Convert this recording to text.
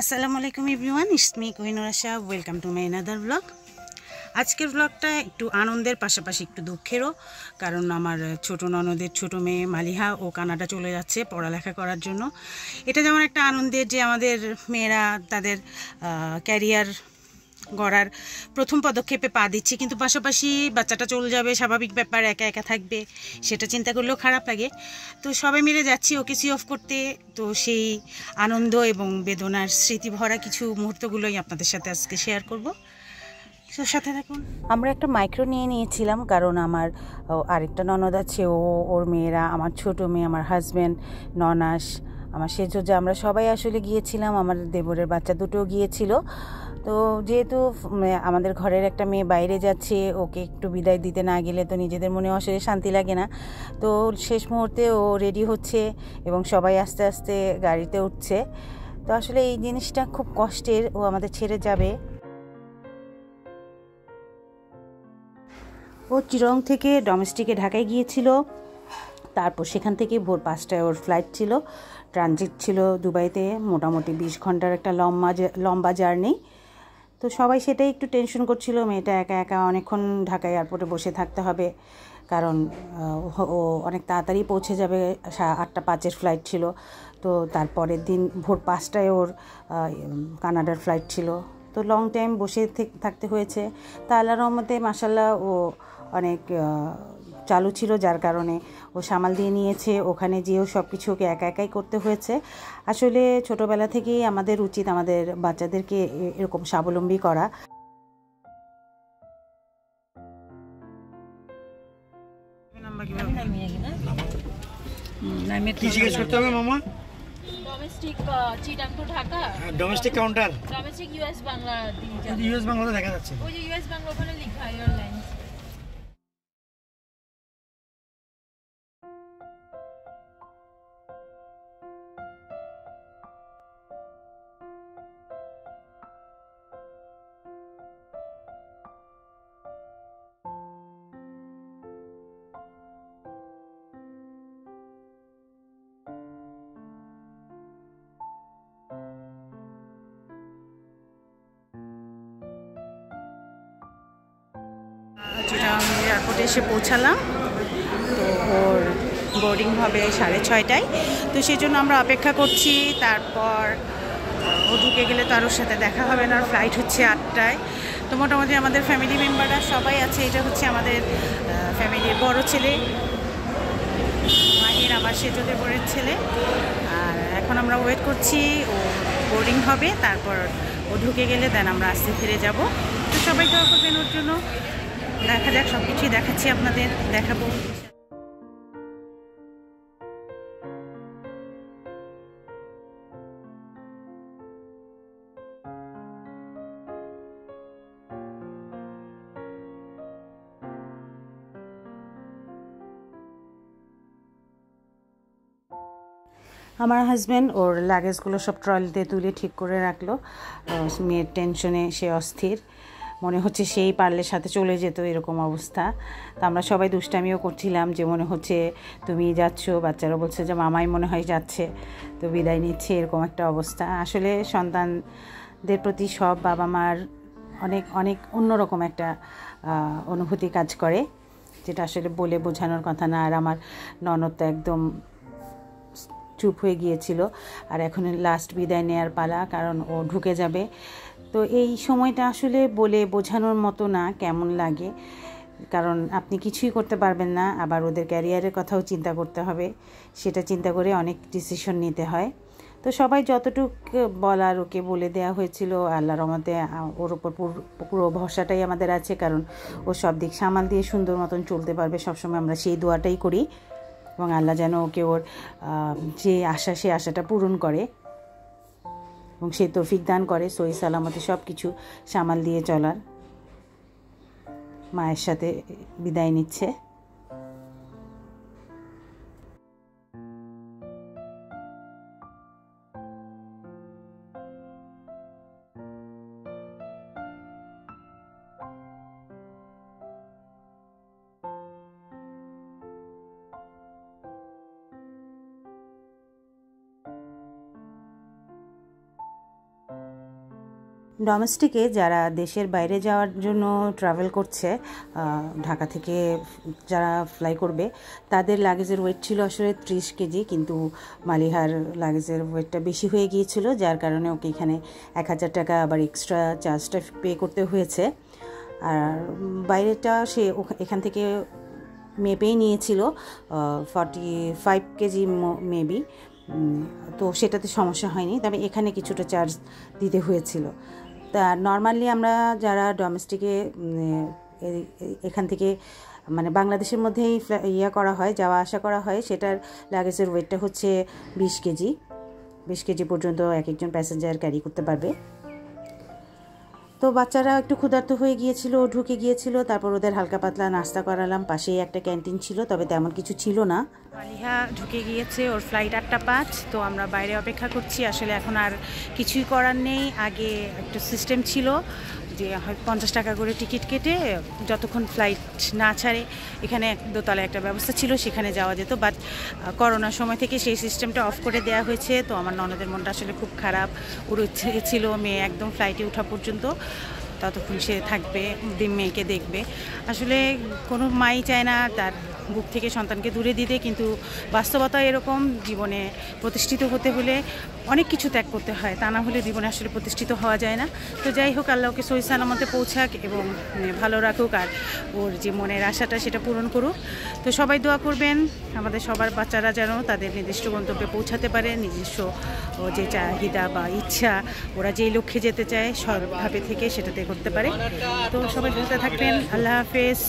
আসসালামু আলাইকুম everyone it's me Kohinoor Asha, welcome to my another blog আজকের ব্লগটা একটু আনন্দের পাশাপাশি একটু দুঃখেরও, কারণ আমার ছোট ননদের ছোট মেয়ে মালিহা, ও কানাডা চলে যাচ্ছে পড়ালেখা করার জন্য। এটা যেমন একটা আনন্দের যে আমাদের মেয়েরা তাদের ক্যারিয়ার গড়ার প্রথম পদক্ষেপে পা দিচ্ছি। কিন্তু পাশাপাশি বাচ্চাটা চলে যাবে, স্বাভাবিক ব্যাপার, একা একা থাকবে, সেটা চিন্তা করলেও খারাপ লাগে। তো সবাই মিলে যাচ্ছি ওকে সি অফ করতে। তো সেই আনন্দ এবং বেদনার স্মৃতি ভরা কিছু মুহূর্তগুলোই আপনাদের সাথে আজকে শেয়ার করব। তো সাথে থাকুন। আমরা একটা মাইক্রো নিয়ে নিয়েছিলাম, কারণ আমার আরেকটা ননদ আছে, ও, ওর মেয়েরা, আমার ছোট মেয়ে, আমার হাজব্যান্ড ননাস, আমার সেজো আমরা সবাই আসলে গিয়েছিলাম, আমার দেবরের বাচ্চা দুটো গিয়েছিল। তো যেহেতু আমাদের ঘরের একটা মেয়ে বাইরে যাচ্ছে, ওকে একটু বিদায় দিতে না গেলে তো নিজেদের মনে আসলে শান্তি লাগে না। তো শেষ মুহূর্তে ও রেডি হচ্ছে এবং সবাই আস্তে আস্তে গাড়িতে উঠছে। তো আসলে এই জিনিসটা খুব কষ্টের, ও আমাদের ছেড়ে যাবে। ও চিরং থেকে ডোমেস্টিকে ঢাকায় গিয়েছিল। তারপর সেখান থেকে ভোর পাঁচটায় ওর ফ্লাইট ছিল। ট্রানজিট ছিল দুবাইতে, মোটামুটি বিশ ঘণ্টার একটা লম্বা লম্বা জার্নি তো সবাই সেটাই একটু টেনশন করছিল, মেয়েটা একা একা অনেকক্ষণ ঢাকা এয়ারপোর্টে বসে থাকতে হবে। কারণ ও অনেক তাড়াতাড়ি পৌঁছে যাবে আটটা পাঁচের ফ্লাইট ছিল। তো তারপরের দিন ভোর পাঁচটায় ওর কানাডার ফ্লাইট ছিল। তো লং টাইম বসে থেক- থাকতে হয়েছে। তা আল্লাহ রহমতে মাসাল্লাহ ও অনেক চালু ছিল যার কারণে ও সামাল দিয়ে নিয়েছে ওখানে যেও সব কিছু ওকে একা একাই করতে হয়েছে। আসলে ছোটোবেলা থেকেই আমাদের উচিত আমাদের বাচ্চাদেরকে এরকম স্বাবলম্বী করা। কি জিজ্ঞেস করতে হবে মামা? Domestic Chittagong to Dhaka domestic counter domestic US Bangla US বাংলাতে দেখা যাচ্ছে। ওই যে ইউএস বাংলা ওখানে লেখা চিটাং এয়ারপোর্টে এসে পৌঁছালাম। তো ওর বোর্ডিং হবে সাড়ে ছয়টায়। তো সেই জন্য আমরা অপেক্ষা করছি। তারপর ও ঢুকে গেলে তো ওর সাথে দেখা হবে না ফ্লাইট হচ্ছে আটটায়। তো মোটামুটি আমাদের ফ্যামিলি মেম্বাররা সবাই আছে। এটা হচ্ছে আমাদের ফ্যামিলির বড় ছেলে মাহির আমার সেজদের বড়ের ছেলে। আর এখন আমরা ওয়েট করছি, ও বোর্ডিং হবে। তারপর ও ঢুকে গেলে দেন আমরা আস্তে ফিরে যাব। তো সবাই দোয়া করবেন ওর জন্য। দেখা যাক সব কিছুই দেখাচ্ছি আপনাদের, দেখাবো। আমার হাজব্যান্ড ওর লাগেজগুলো সব ট্রলিতে তুলে ঠিক করে রাখল। মেয়ের টেনশনে সে অস্থির। মনে হচ্ছে সেই পারলে সাথে চলে যেত এরকম অবস্থা। তো আমরা সবাই দুষ্টামিও করছিলাম যে মনে হচ্ছে তুমি যাচ্ছ, বাচ্চারা বলছে যে মামাই মনে হয় যাচ্ছে, তো বিদায় নিচ্ছে, এরকম একটা অবস্থা। আসলে সন্তানদের প্রতি সব বাবা মার অনেক অনেক অন্যরকম একটা অনুভূতি কাজ করে, যেটা আসলে বলে বোঝানোর কথা না। আর আমার ননদ তো একদম চুপ হয়ে গিয়েছিল। আর এখন লাস্ট বিদায় নেয়ার পালা, কারণ ও ঢুকে যাবে। তো এই সময়টা আসলে বলে বোঝানোর মতো না কেমন লাগে। কারণ আপনি কিছুই করতে পারবেন না, আবার ওদের ক্যারিয়ারের কথাও চিন্তা করতে হবে। সেটা চিন্তা করে অনেক ডিসিশন নিতে হয়। তো সবাই যতটুক বলার ওকে বলে দেওয়া হয়েছিল আল্লাহর রহমতে ওর ওপর পুর- পুরো ভরসাটাই আমাদের আছে। কারণ ও সব দিক সামাল দিয়ে সুন্দর মতন চলতে পারবে। সবসময় আমরা সেই দোয়াটাই করি। এবং আল্লাহ যেন ওকে ওর যে আশা সে আশাটা পূরণ করে। এবং সে তৌফিক দান করে সই সালামতে সব কিছু সামাল দিয়ে চলার। মায়ের সাথে বিদায় নিচ্ছে। ডোমেস্টিকে যারা দেশের বাইরে যাওয়ার জন্য ট্রাভেল করছে ঢাকা থেকে যারা ফ্লাই করবে, তাদের লাগেজের ওয়েট ছিল আসলে ত্রিশ কেজি, কিন্তু মালিহার লাগেজের ওয়েটটা বেশি হয়ে গিয়েছিল, যার কারণে ওকে এখানে এক হাজার টাকা আবার এক্সট্রা চার্জটা পে করতে হয়েছে। আর বাইরেটা সে এখান থেকে মেপেই নিয়েছিল ফর্টি ফাইভ কেজি মেবি তো সেটাতে সমস্যা হয়নি, তবে এখানে কিছুটা চার্জ দিতে হয়েছিল। তা নর্মালি আমরা যারা ডোমেস্টিকে এখান থেকে মানে বাংলাদেশের মধ্যেই ইয়া করা হয়, যাওয়া আসা করা হয়, সেটার লাগেজের ওয়েটটা হচ্ছে বিশ কেজি। বিশ কেজি পর্যন্ত এক একজন প্যাসেঞ্জার ক্যারি করতে পারবে। তো বাচ্চারা একটু ক্ষুধার্ত হয়ে গিয়েছিল, ঢুকে গিয়েছিল, তারপর ওদের হালকা পাতলা নাস্তা করালাম। পাশেই একটা ক্যান্টিন ছিল, তবে তেমন কিছু ছিল না। মালিহা ঢুকে গিয়েছে, ওর ফ্লাইট আটটা পাঁচ, তো আমরা বাইরে অপেক্ষা করছি। আসলে এখন আর কিছুই করার নেই। আগে একটা সিস্টেম ছিল যে পঞ্চাশ টাকা করে টিকিট কেটে যতক্ষণ ফ্লাইট না ছাড়ে, এখানে দোতলা একটা ব্যবস্থা ছিল, সেখানে যাওয়া যেত। বাট করোনার সময় থেকে সেই সিস্টেমটা অফ করে দেওয়া হয়েছে। তো আমার ননদের মনটা আসলে খুব খারাপ। ওর ছিল, মেয়ে একদম ফ্লাইটে ওঠা পর্যন্ত। ততক্ষণ সে থাকবে মেয়েকে দেখবে। আসলে কোনো মাই চায় না তার বুক থেকে সন্তানকে দূরে দিতে, কিন্তু বাস্তবতা এরকম জীবনে প্রতিষ্ঠিত হতে হলে অনেক কিছু ত্যাগ করতে হয়। তা না হলে জীবনে আসলে প্রতিষ্ঠিত হওয়া যায় না। তো যাই হোক আল্লাহ ওকে সহি সালামতে পৌঁছাক এবং মানে ভালো রাখুক আর ওর যে মনের আশাটা সেটা পূরণ করুক। তো সবাই দোয়া করবেন। আমাদের সবার বাচ্চারা যেন তাদের নির্দিষ্ট গন্তব্যে পৌঁছাতে পারে, নিজস্ব যে চাহিদা বা ইচ্ছা, ওরা যেই লক্ষ্যে যেতে চায় সবভাবে থেকে সেটাতে করতে পারে। তো সবাই ভালো থাকবেন, আল্লাহ হাফেজ।